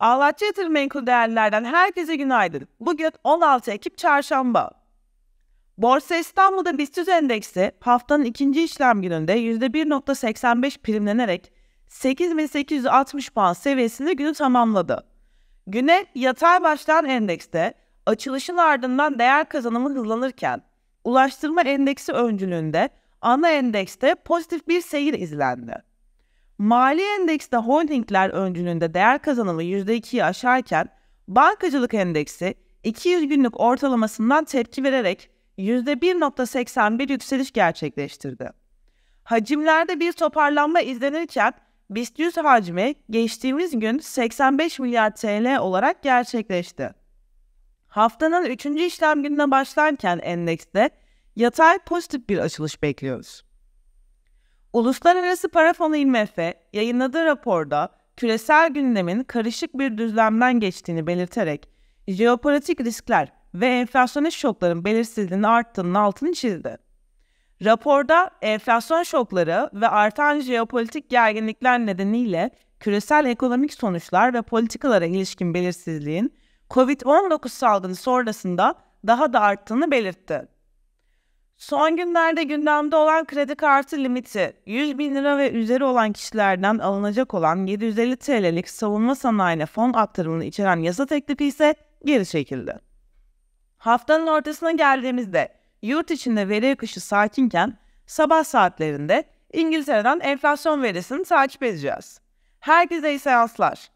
Ağlatçı Yatırım Menkul Değerlerden herkese günaydın. Bugün 16 Ekim Çarşamba. Borsa İstanbul'da BIST endeksi haftanın ikinci işlem gününde %1.85 primlenerek 8860 puan seviyesinde günü tamamladı. Güne yatay başlayan endekste açılışın ardından değer kazanımı hızlanırken ulaştırma endeksi öncülüğünde ana endekste pozitif bir seyir izlendi. Mali endekste holdingler öncülüğünde değer kazanımı %2'yi aşarken bankacılık endeksi 200 günlük ortalamasından tepki vererek %1.81 yükseliş gerçekleştirdi. Hacimlerde bir toparlanma izlenirken BIST 100 hacmi geçtiğimiz gün 85 milyar TL olarak gerçekleşti. Haftanın 3. işlem gününe başlarken endekste yatay pozitif bir açılış bekliyoruz. Uluslararası Para Fonu IMF yayınladığı raporda küresel gündemin karışık bir düzlemden geçtiğini belirterek jeopolitik riskler ve enflasyonist şokların belirsizliğinin arttığının altını çizdi. Raporda enflasyon şokları ve artan jeopolitik gerginlikler nedeniyle küresel ekonomik sonuçlar ve politikalara ilişkin belirsizliğin COVID-19 salgını sonrasında daha da arttığını belirtti. Son günlerde gündemde olan kredi kartı limiti 100 bin lira ve üzeri olan kişilerden alınacak olan 750 TL'lik savunma sanayine fon aktarımını içeren yasa teklifi ise geri çekildi. Haftanın ortasına geldiğimizde yurt içinde veri akışı sakinken sabah saatlerinde İngiltere'den enflasyon verisini takip edeceğiz. Herkese iyi seanslar.